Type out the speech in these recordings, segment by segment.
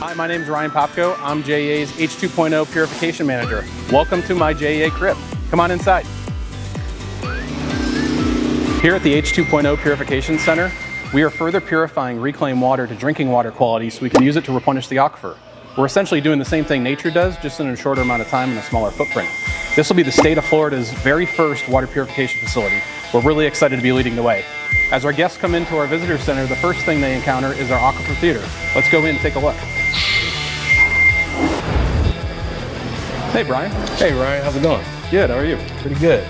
Hi, my name is Ryan Popko. I'm JEA's H2.O Purification Manager. Welcome to my JEA crib. Come on inside. Here at the H2.O Purification Center, we are further purifying reclaimed water to drinking water quality so we can use it to replenish the aquifer. We're essentially doing the same thing nature does, just in a shorter amount of time and a smaller footprint. This will be the state of Florida's very first water purification facility. We're really excited to be leading the way. As our guests come into our visitor center, the first thing they encounter is our Aquifer Theater. Let's go in and take a look. Hey Brian. Hey Ryan, how's it going? Good, how are you? Pretty good.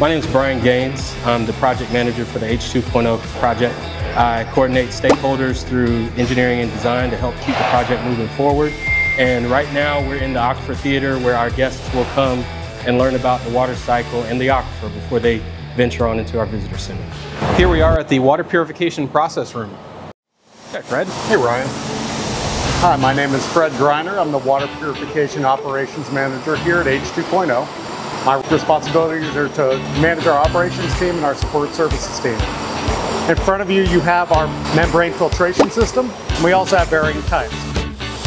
My name is Brian Gaines. I'm the project manager for the H2.O project. I coordinate stakeholders through engineering and design to help keep the project moving forward. And right now we're in the Aquifer Theater where our guests will come and learn about the water cycle and the aquifer before they venture on into our visitor center. Here we are at the water purification process room. Hey Fred. Hey Ryan. Hi, my name is Fred Greiner. I'm the Water Purification Operations Manager here at H2.O. My responsibilities are to manage our operations team and our support services team. In front of you, you have our membrane filtration system. And we also have varying types.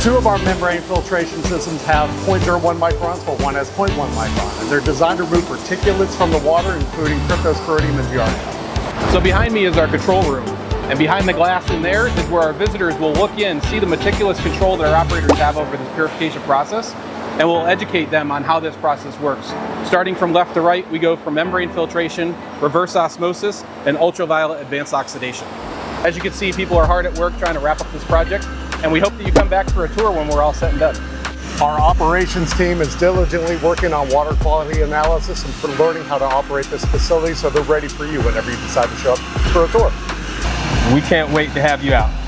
Two of our membrane filtration systems have 0.01 microns, but one has 0.1 micron. And they're designed to remove particulates from the water, including cryptosporidium and giardia. So behind me is our control room. And behind the glass in there is where our visitors will look in, see the meticulous control that our operators have over this purification process, and we'll educate them on how this process works. Starting from left to right, we go from membrane filtration, reverse osmosis, and ultraviolet advanced oxidation. As you can see, people are hard at work trying to wrap up this project, and we hope that you come back for a tour when we're all set and done. Our operations team is diligently working on water quality analysis and for learning how to operate this facility so they're ready for you whenever you decide to show up for a tour. We can't wait to have you out.